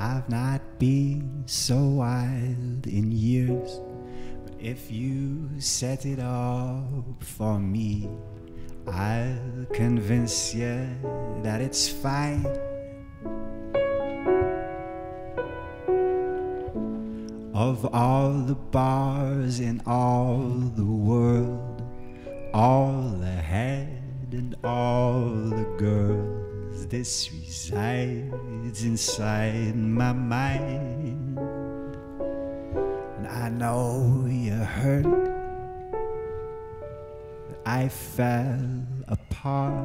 I've not been so wild in years. But if you set it up for me, I'll convince you that it's fine. Of all the bars in all the world, all the head and all the girls, this resides inside my mind. And I know you're hurt I fell apart,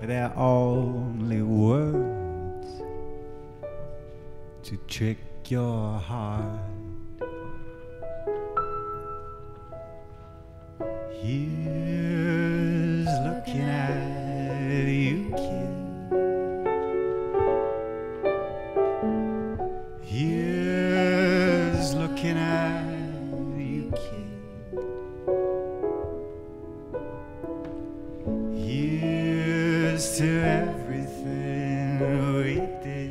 but they're only words to trick your heart. Here's looking at To everything we did.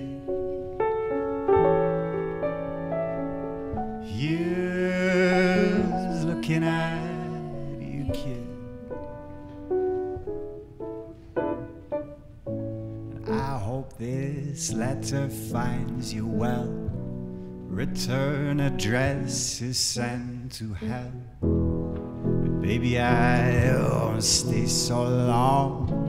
Here's looking at you, kid. I hope this letter finds you well. Return address is sent to hell. But baby, I won't stay so long.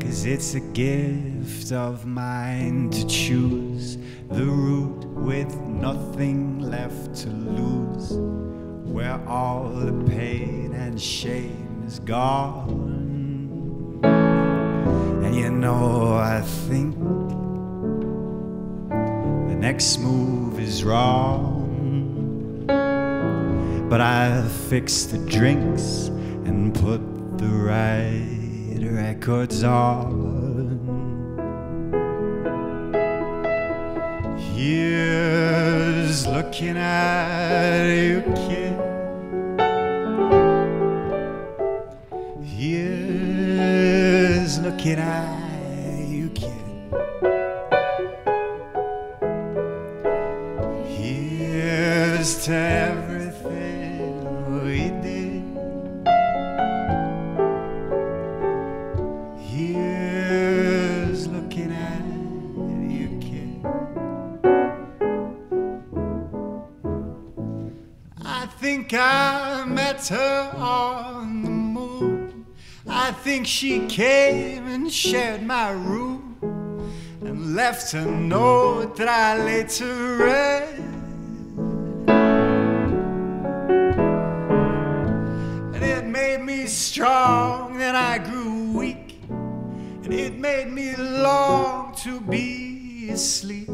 Cause it's a gift of mine to choose the route with nothing left to lose, where all the pain and shame is gone. And you know, I think the next move is wrong. But I've fixed the drinks and put the right records on. Here's looking at you, kid. Here's looking at you, kid. Here's to everything think I met her on the moon. I think she came and shared my room and left a note that I later read. And it made me strong, then I grew weak. And it made me long to be asleep.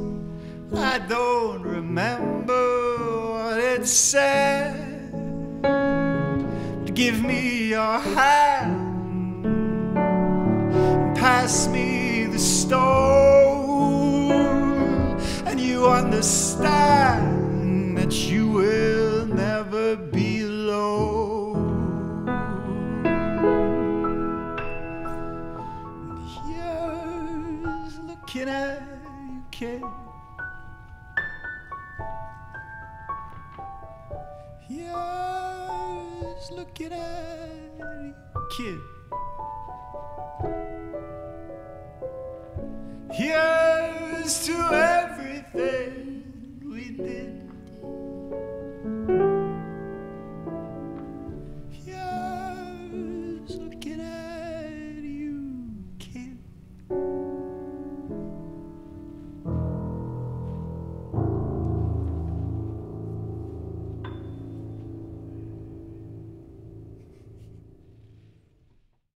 I don't remember what it said. But give me your hand, and pass me the stone, and you understand that you will never be alone. Here's looking at you, kid. just looking at a kid. Here's to everything we did.